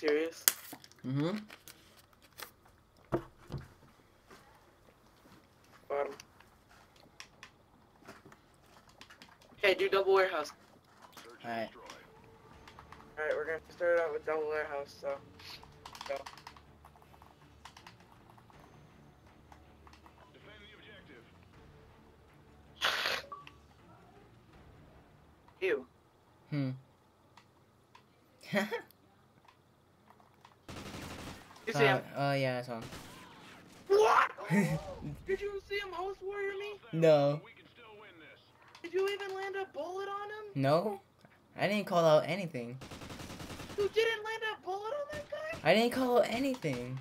serious? Mm-hmm. Bottom. Okay, do double warehouse. Alright. Alright, we're gonna start out with double warehouse, so. Go. Ew. Hmm. See uh, him? oh yeah, I saw him. What? Did you see him host warrior me? No. Did you even land a bullet on him? No? I didn't call out anything. You didn't land a bullet on that guy? I didn't call out anything.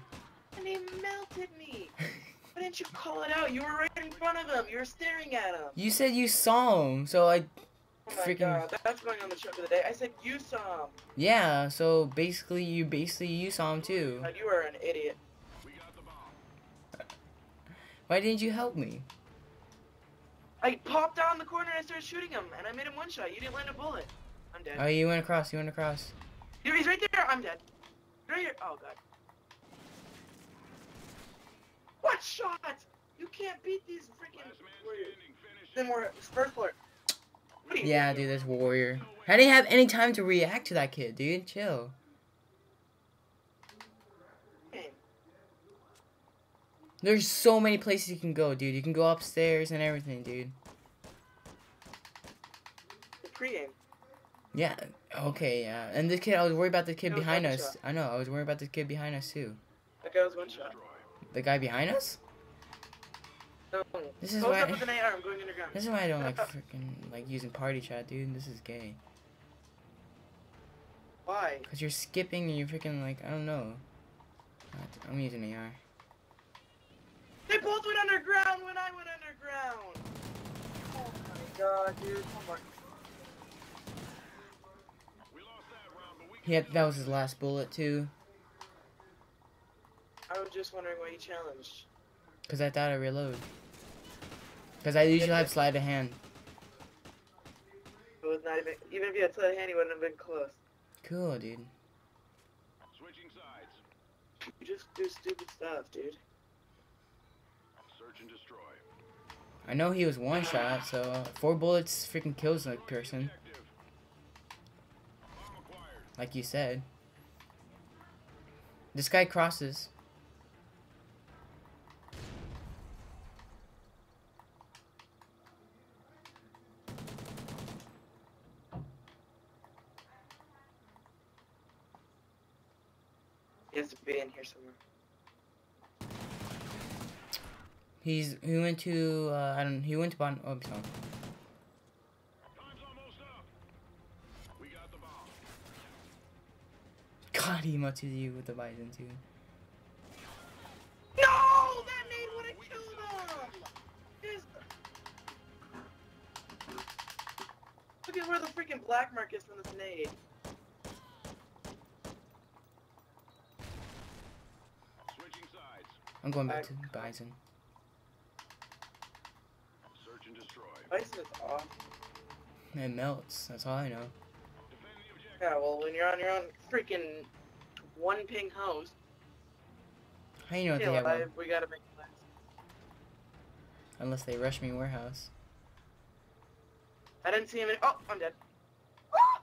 And he melted me. Why didn't you call it out? You were right in front of him. You were staring at him. You said you saw him, so I Oh my Freaking- god, that's going on the show for the day. I said you saw him. yeah, so basically you basically you saw him too. God, you are an idiot. Why didn't you help me? I popped down the corner and I started shooting him, and I made him one shot. You didn't land a bullet. I'm dead. Oh, you went across, you went across. Dude, he's right there. I'm dead. Right here. Oh god. What shot? You can't beat these freaking. Then we're first floor. What are you Yeah, dude, this warrior. I didn't have any time to react to that kid, dude. Chill. There's so many places you can go, dude. You can go upstairs and everything, dude. The pregame. Yeah, okay, yeah. And this kid, I was worried about the kid behind us. shot. I know, I was worried about this kid behind us too. That guy was one shot. The guy behind us? No. This is why- with an AR. I'm going underground. This is why I don't like freaking like using party chat, dude. This is gay. Why? Cause you're skipping and you're freaking like I don't know. I'm using AR. They both went underground when I went underground. Oh my god, dude. Come on. He had, that was his last bullet too. I was just wondering why you challenged. Cause I thought I reload. Cause I usually have sleight of hand. It was not even. Even if you had said hand, he wouldn't have been close. Cool, dude. Switching sides. You just do stupid stuff, dude. Search and destroy. I know he was one shot, so four bullets freaking kills a person, Objective. Bomb acquired. like you said. This guy crosses. He has to be in here somewhere. He's he went to uh, I don't he went to bottom. Oh, no. Time's almost up. We got the bomb. God, he much you with the Bizon too. No! That nade would have killed him! His... Look at where the freaking black mark is from this nade. Switching sides. I'm going back to Bizon. Search and destroy. Bizon is off. It melts. That's all I know. Defend. Yeah, well, when you're on your own freaking one ping house, How you know if stay they have one? we gotta make plans. Unless they rush me warehouse. I didn't see him in. Oh, I'm dead. Ah!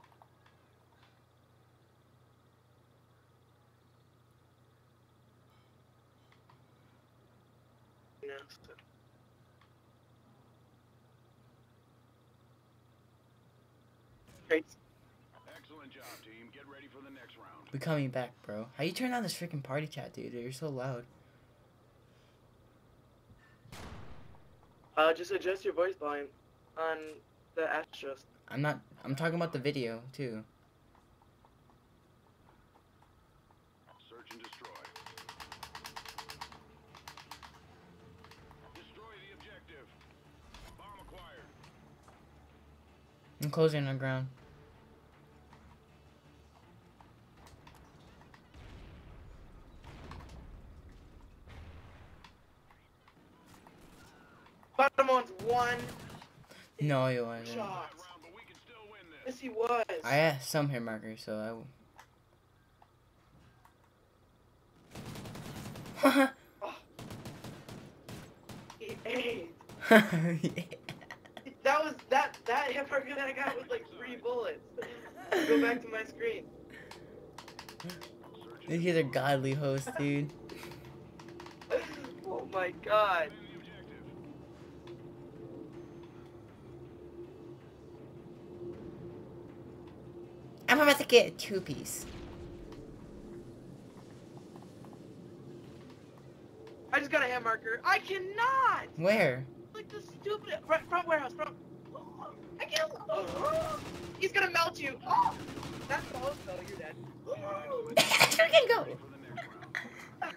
No, so- Great. Excellent job, team. Get ready for the next round. We're coming back, bro. How you turn on this freaking party chat, dude? You're so loud. Uh, just adjust your voice volume on the Astros. I'm not. I'm talking about the video too. Search and destroy. Destroy the objective. Bomb acquired. I'm closing on ground. Bottom one's one No, he wasn't. shot. Round, but we can still win this. Yes, he was. I have some hair markers, so I. w- He ate. aimed. That was that that hit marker that I got was like three bullets. Go back to my screen. He's a godly host, dude. Oh my god. I'm about to get a two piece. I just got a hit marker. I cannot. Where? Like the stupid front, front warehouse. Front. I can't. He's gonna melt you. Oh, that's the host though. You're dead. Freaking go!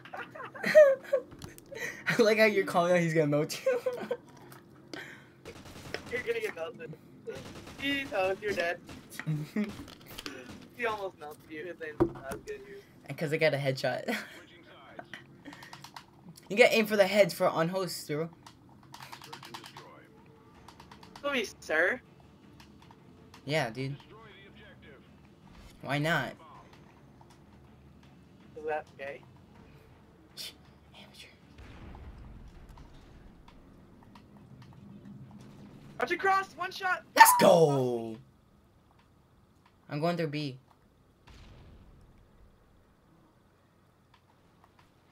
I like how you're calling out he's gonna melt you. You're gonna get melted. He's host. You're dead. He almost melted you. His name's not good. Because I got a headshot. Switching sides. you gotta aim for the heads for on host, bro. Search and destroy. Let me, sir. Yeah, dude. Destroy the objective. Why not? Is that gay? Amateur. Archer cross. One shot. Let's go! I'm going through B.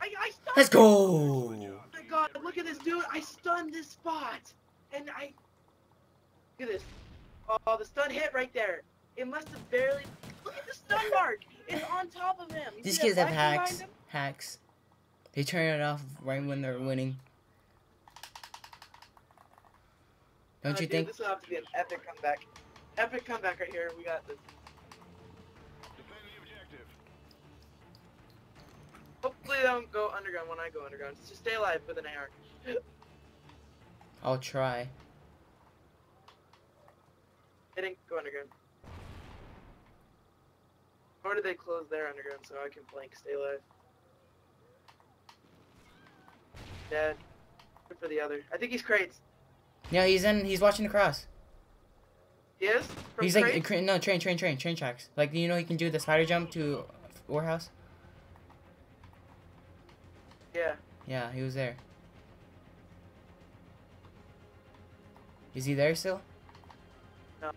I, I. Let's go! Oh my god, look at this dude. I stunned this spot. And I. Look at this. Oh, the stun hit right there. It must have barely. Look at the stun mark. It's on top of him. You These kids have hacks. Hacks. They turn it off right when they're winning. Don't Uh, you dude, think? This will have to be an epic comeback. Epic comeback right here. We got this. Defend the objective. Hopefully they don't go underground when I go underground. Just stay alive with an AR. I'll try. They didn't go underground. Or did they close their underground so I can flank, stay alive? Dead. Good for the other. I think he's crates. Yeah, he's in. He's watching the cross. He is? From he's like crates? cra- no train, train, train, train tracks. Like you know, he can do the spider jump to warehouse. Yeah. Yeah, he was there. Is he there still? No.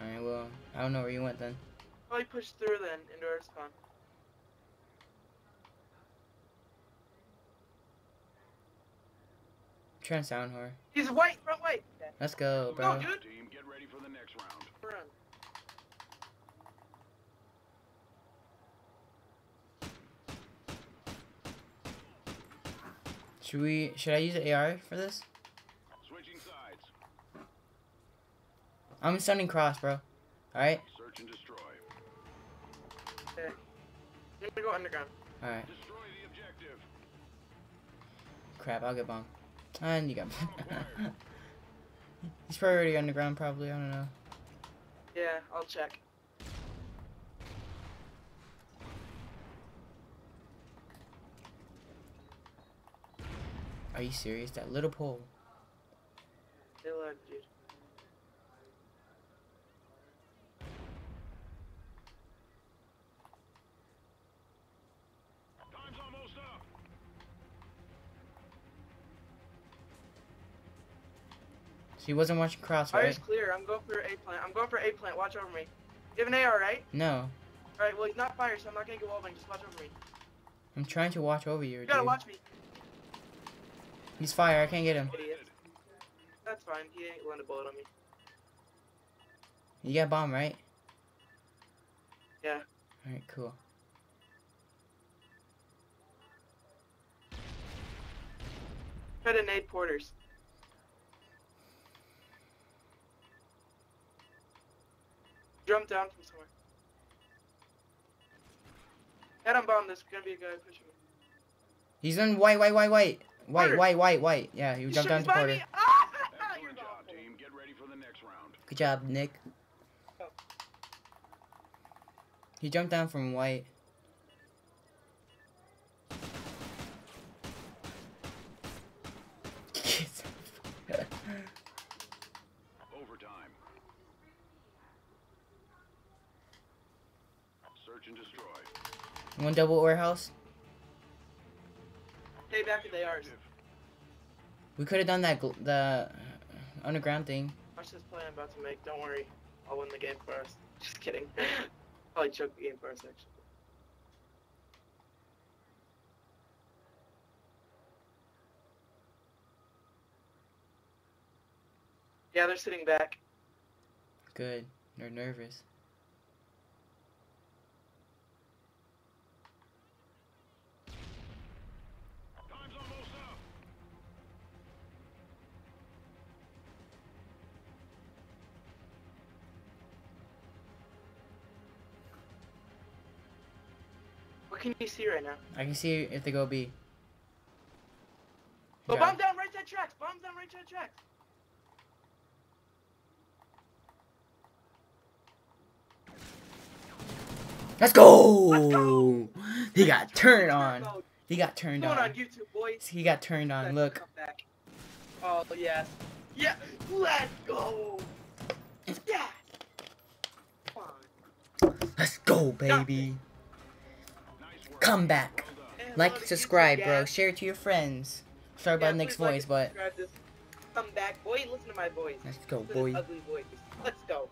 Alright, well, I don't know where you went then. Probably pushed through then into our spawn. trying to sound whore. He's white, front white. Let's go, Go, bro. dude. Team, get ready for the next round. Run. Should we? Should I use the AR for this? Switching sides. I'm stunning cross, bro. Alright, Search and destroy. I'm gonna go underground. alright. Destroy the objective. Crap, I'll get bombed. And you got. He's probably already underground, probably. I don't know. Yeah, I'll check. Are you serious? That little pole. Stay alive, dude. She wasn't watching cross, Fire's right? clear. I'm going for A plant. I'm going for A plant. Watch over me. You have an AR, right? No. Alright, well, he's not fire, so I'm not gonna get wallbang. Just watch over me. I'm trying to watch over you, You gotta dude. watch me. He's fire. I can't get him. Idiot. That's fine. He ain't land a bullet on me. You got bomb, right? Yeah. Alright, cool. Try to nade porters. Jump down from somewhere. Head on bomb. There's gonna be a guy pushing me. He's in white, white, white, white. White, Porter. white, white, white. Yeah, he He's jumped down to by Porter. me. Ah! Excellent job, awful. team. Get ready for the next round. Good job, Nick. Oh. He jumped down from white. Overtime. Search and destroy. One double warehouse. way back in the ours. We could have done that the underground thing. Watch this play I'm about to make. Don't worry. I'll win the game first. Just kidding. Probably choke the game first, actually. Yeah, they're sitting back. Good. They're nervous. Can you see right now? I can see if they go B. Oh, Good bomb down right side tracks. Bomb down right side tracks. Let's go! Let's go! He got turned on. He got turned on on. YouTube, boys. He got turned on. Look. Oh yes. Yeah. Let's go. Yeah. Come on. Let's go, baby. Come back. Well done. And Like, subscribe, bro. Share it to your friends. Sorry about Nick's voice, but. Come back, boy. Listen to my voice. let's go, boy. ugly voice. Let's go.